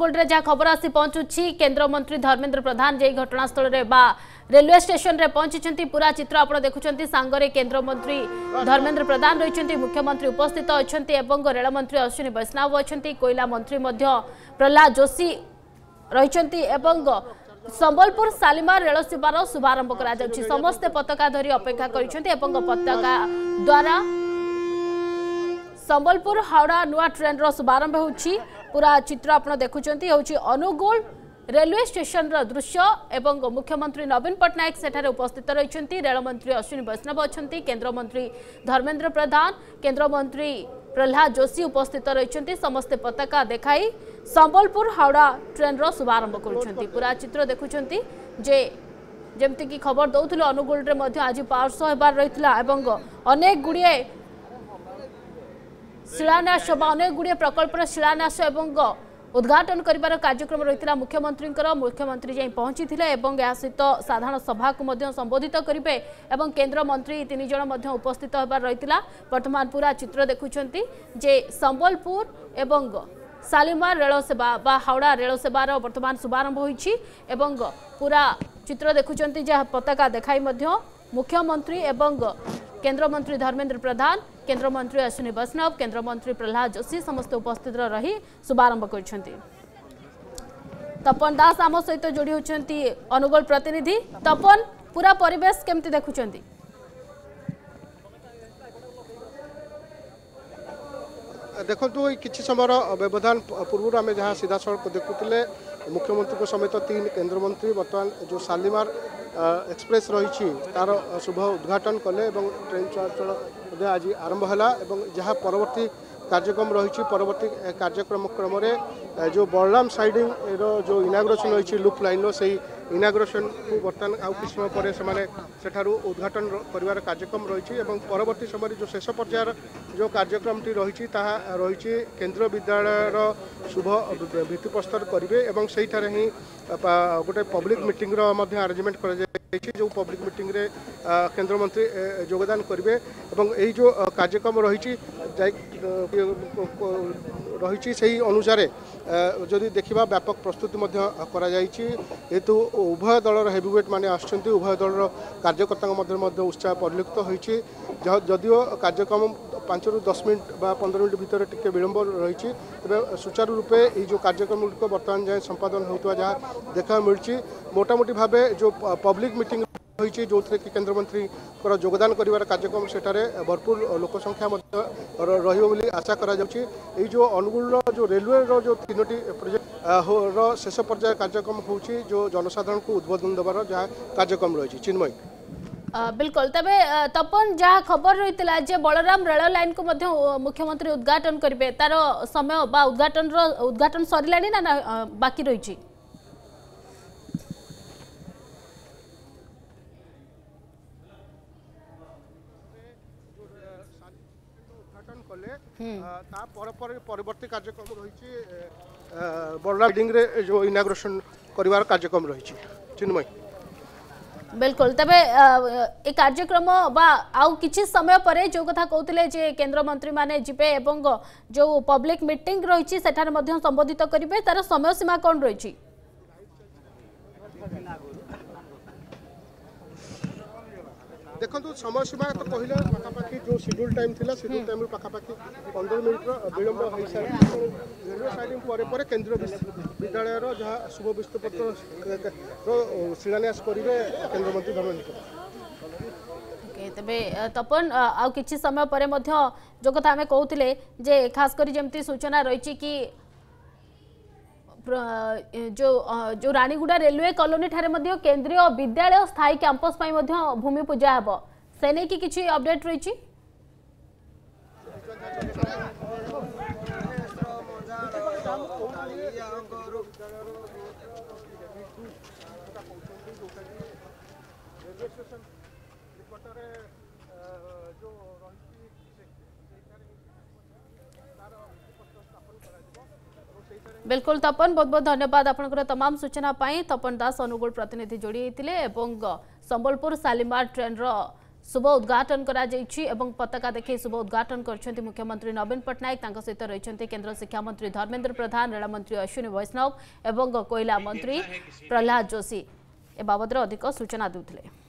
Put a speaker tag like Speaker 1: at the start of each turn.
Speaker 1: ଗୋଲ୍ଡରେ ଯାହା ଖବର ଆସି ପହଞ୍ଚୁଛି କେନ୍ଦ୍ରମନ୍ତ୍ରୀ ଧର୍ମେନ୍ଦ୍ର ପ୍ରଧାନ ଯାଇ ଘଟଣାସ୍ଥଳରେ ବା ରେଲୱେ ଷ୍ଟେସନରେ ପହଞ୍ଚିଛନ୍ତି ପୁରା ଚିତ୍ର ଆପଣ ଦେଖୁଛନ୍ତି ସାଙ୍ଗରେ କେନ୍ଦ୍ରମନ୍ତ୍ରୀ ଧର୍ମେନ୍ଦ୍ର ପ୍ରଧାନ ରହିଛନ୍ତି ମୁଖ୍ୟମନ୍ତ୍ରୀ ଉପସ୍ଥିତ ଅଛନ୍ତି ଏବଂ ରେଳମନ୍ତ୍ରୀ ଅଶ୍ୱିନୀ ବୈଷ୍ଣବ ଅଛନ୍ତି କୋଇଲା ମନ୍ତ୍ରୀ ମଧ୍ୟ ପ୍ରହ୍ଲାଦ ଯୋଶୀ ରହିଛନ୍ତି ଏବଂ সম্বলপুর শালিমার রেল সেবার শুভারম্ভ করা যাচ্ছে সমস্তে পতাকা ধরি অপেক্ষা করছেন এবং পতাকা দ্বারা সম্বলপুর হাওড়া নূয়া ট্রেন্র শুভারম্ভ হচ্ছে पूरा चित्र आप देखुं अनुगोल ରେଲୱେ ଷ୍ଟେସନର ଦୃଶ୍ୟ ଏବଂ ମୁଖ୍ୟମନ୍ତ୍ରୀ ନବୀନ ପଟ୍ଟନାୟକ ସେଠାରେ ଉପସ୍ଥିତ ରହିଛନ୍ତି ରେଳମନ୍ତ୍ରୀ ଅଶ୍ୱିନୀ ବୈଷ୍ଣବ ଅଛନ୍ତି କେନ୍ଦ୍ରମନ୍ତ୍ରୀ ଧର୍ମେନ୍ଦ୍ର ପ୍ରଧାନ କେନ୍ଦ୍ରମନ୍ତ୍ରୀ ପ୍ରହ୍ଲାଦ ଯୋଶୀ ଉପସ୍ଥିତ ରହିଛନ୍ତି ସମସ୍ତେ ପତାକା ଦେଖାଇ ସମ୍ବଲପୁର ହାଓଡ଼ା ଟ୍ରେନ୍ର ଶୁଭାରମ୍ଭ କରୁଛନ୍ତି ପୁରା ଚିତ୍ର ଦେଖୁଛନ୍ତି ଯେ ଯେମିତିକି ଖବର ଦେଉଥିଲେ ଅନୁଗୁଳରେ ମଧ୍ୟ ଆଜି ପାର୍ଶ୍ୱ ହେବାର ରହିଥିଲା ଏବଂ ଅନେକ ଗୁଡ଼ିଏ ଶିଳାନ୍ୟାସ ବା ଅନେକ ଗୁଡ଼ିଏ ପ୍ରକଳ୍ପର ଶିଳାନ୍ୟାସ ଏବଂ ଉଦ୍ଘାଟନ କରିବାର କାର୍ଯ୍ୟକ୍ରମ ରହିଥିଲା ମୁଖ୍ୟମନ୍ତ୍ରୀଙ୍କର ମୁଖ୍ୟମନ୍ତ୍ରୀ ଯାଇ ପହଞ୍ଚିଥିଲେ ଏବଂ ଏହା ସହିତ ସାଧାରଣ ସଭାକୁ ମଧ୍ୟ ସମ୍ବୋଧିତ କରିବେ ଏବଂ କେନ୍ଦ୍ରମନ୍ତ୍ରୀ ତିନି ଜଣ ମଧ୍ୟ ଉପସ୍ଥିତ ହେବାର ରହିଥିଲା ବର୍ତ୍ତମାନ ପୁରା ଚିତ୍ର ଦେଖୁଛନ୍ତି ଯେ ସମ୍ବଲପୁର ଏବଂ ଶାଲିମାର ରେଳ ସେବା ବା ହାଉଡ଼ା ରେଳ ସେବାର ବର୍ତ୍ତମାନ ଶୁଭାରମ୍ଭ ହୋଇଛି ଏବଂ ପୁରା ଚିତ୍ର ଦେଖୁଛନ୍ତି ଯାହା ପତାକା ଦେଖାଇ ମଧ୍ୟ ମୁଖ୍ୟମନ୍ତ୍ରୀ ଏବଂ কেন্দ্র মন্ত্রী ধর্মেন্দ্র প্রধান কেন্দ্র মন্ত্রী অশ্বিনী বৈষ্ণব কেন্দ্র মন্ত্রী প্রহ্লাদ যোশী সমস্ত উপস্থিত রহি শুভারম্ভ করেছেন তপন দাস আম সহ যোড়ি হচ্ছেন অনুগোল প্রতিনিধি তপন পুরা পরিবেশ কেমতি দেখুছেন
Speaker 2: ଦେଖନ୍ତୁ ଏଇ କିଛି ସମୟର ବ୍ୟବଧାନ ପୂର୍ବରୁ ଆମେ ଯାହା ସିଧାସଳଖ ଦେଖୁଥିଲେ ମୁଖ୍ୟମନ୍ତ୍ରୀଙ୍କ ସମେତ ତିନି କେନ୍ଦ୍ରମନ୍ତ୍ରୀ ବର୍ତ୍ତମାନ ଯେଉଁ ଶାଲିମାର ଏକ୍ସପ୍ରେସ୍ ରହିଛି ତା'ର ଶୁଭ ଉଦ୍ଘାଟନ କଲେ ଏବଂ ଟ୍ରେନ୍ ଚଳାଚଳ ମଧ୍ୟ ଆଜି ଆରମ୍ଭ ହେଲା ଏବଂ ଯାହା ପରବର୍ତ୍ତୀ কার্যক্রম রয়েছে পরবর্তী কার্যক্রম ক্রমে যে বলরাম সাইডিংর যে ইনাগ্রেসন রয়েছে লুপ লাইনর সেই ইনাগ্রেসন বর্তমান আউ কিছু সময় পরে সে সেঠার উদ্ঘাটন করার কার্যক্রম রয়েছে এবং পরবর্তী সময় যে শেষ পর্যায়ের যে কার্যক্রমটি রয়েছে তাহা রয়েছে কেন্দ্র বিদ্যালয়ের শুভ ভিত্তিপ্রস্তর করবে এবং সেইখানে হি গোটে পব্লিক মিটিংর মধ্যে আরেঞ্জমেন্ট করা যাই যে পব্লিক মিটিংরে কেন্দ্রমন্ত্রী যোগদান করবে এবং এই যে কার্যক্রম রয়েছে যাই ରହିଛି ସେହି ଅନୁସାରେ ଯଦି ଦେଖିବା ବ୍ୟାପକ ପ୍ରସ୍ତୁତି ମଧ୍ୟ କରାଯାଇଛି ଯେହେତୁ ଉଭୟ ଦଳର ହେଭିୱେଟ୍ ମାନେ ଆସୁଛନ୍ତି ଉଭୟ ଦଳର କାର୍ଯ୍ୟକର୍ତ୍ତାଙ୍କ ମଧ୍ୟରେ ମଧ୍ୟ ଉତ୍ସାହ ପରିଲକ୍ଷିତ ହୋଇଛି ଯଦିଓ କାର୍ଯ୍ୟକ୍ରମ ପାଞ୍ଚରୁ ଦଶ ମିନିଟ୍ ବା ପନ୍ଦର ମିନିଟ୍ ଭିତରେ ଟିକେ ବିଳମ୍ବ ରହିଛି ତେବେ ସୁଚାରୁ ରୂପେ ଏଇ ଯେଉଁ କାର୍ଯ୍ୟକ୍ରମ ଗୁଡ଼ିକ ବର୍ତ୍ତମାନ ଯାଏଁ ସମ୍ପାଦନ ହେଉଥିବା ଯାହା ଦେଖିବାକୁ ମିଳୁଛି ମୋଟାମୋଟି ଭାବେ ଯେଉଁ ପବ୍ଲିକ୍ ମିଟିଂ ହୋଇଛି ଯେଉଁଥିରେ କି କେନ୍ଦ୍ରମନ୍ତ୍ରୀଙ୍କର ଯୋଗଦାନ କରିବାର କାର୍ଯ୍ୟକ୍ରମ ସେଠାରେ ଭରପୁର ଲୋକ ସଂଖ୍ୟା ମଧ୍ୟ ରହିବ ବୋଲି ଆଶା କରାଯାଉଛି ଏଇ ଯେଉଁ ଅନୁଗୁଳର ଯେଉଁ ରେଲୱେର ଯେଉଁ ତିନୋଟି ପ୍ରୋଜେକ୍ଟ ର ଶେଷ ପର୍ଯ୍ୟାୟ କାର୍ଯ୍ୟକ୍ରମ ହେଉଛି ଯେଉଁ ଜନସାଧାରଣଙ୍କୁ ଉଦ୍ବୋଧନ ଦେବାର ଯାହା କାର୍ଯ୍ୟକ୍ରମ ରହିଛି ଚିନ୍ମୟ
Speaker 1: बिल्कुल तेरे तपन जहाँ खबर रही है जे बलराम रेल लाइन को मुख्यमंत्री उद्घाटन करेंगे तार समय उद्घाटन उद्घाटन सर ना बाकी रही
Speaker 2: ତା ପରେ ପରେ ପରବର୍ତ୍ତୀ କାର୍ଯ୍ୟକ୍ରମ ରହିଛି ବରଡ଼ା ବିଲ୍ଡିଂରେ ଯେଉଁ ଇନାଗ୍ରେସନ୍ କରିବାର କାର୍ଯ୍ୟକ୍ରମ
Speaker 1: बिल्कुल तेज ए कार्यक्रम बा आउ किसी समय पर जो कथा कहते जे केन्द्र मंत्री मैंने जीवे जो पब्लिक मीटिंग रही संबोधित करेंगे तार समय सीमा कौन
Speaker 2: रही দেখন্তু সময়সୀমা ତ କହିଲେ ପାଖାପାଖି ଯେଉଁ ସିଡ୍ୟୁଲ୍ ଟାଇମ୍ ଥିଲା ସିଡ୍ୟୁଲ୍ ଟାଇମ୍ରୁ ପାଖାପାଖି ପନ୍ଦର ମିନିଟ୍ର ବିଳମ୍ବ ହୋଇସାରିଛି ରେଡ଼ିଓ ସାଇଡ଼ିଂ ପରେ ପରେ କେନ୍ଦ୍ରୀୟ ବିଦ୍ୟାଳୟର ଯାହା ଶୁଭ ବିଶ୍ୱପତ୍ରର ଶିଳାନ୍ୟାସ କରିବେ କେନ୍ଦ୍ରମନ୍ତ୍ରୀ ଧର୍ମେନ୍ଦ୍ର
Speaker 1: ତେବେ ତପନ ଆଉ କିଛି ସମୟ ପରେ ମଧ୍ୟ ଯେଉଁ କଥା ଆମେ କହୁଥିଲେ ଯେ ଖାସ କରି ଯେମିତି ସୂଚନା ରହିଛି କି जो जो रानीगुड़ा रेलवे कलोनी ठारे मध्य केंद्रीय विद्यालय स्थायी कैंपस पाई मध्य भूमि पूजा हबो सेने की किछि अपडेट रही रजिस्ट्रेशन बिल्कुल तपन बहुत बहुत धन्यवाद आपंकर तमाम सूचना तपन दास अनुगुल प्रतिनिधि जोड़ी होते संबलपुर सालिमार ट्रेन शुभ उद्घाटन कर पता देखे शुभ उद्घाटन कर मुख्यमंत्री नवीन पट्टनायक सहित रही केन्द्र शिक्षामंत्री धर्मेन्द्र प्रधान रेलमंत्री अश्विनी वैष्णव और कोईला मंत्री प्रहलाद जोशी ए बाबद अधिक सूचना दूसरे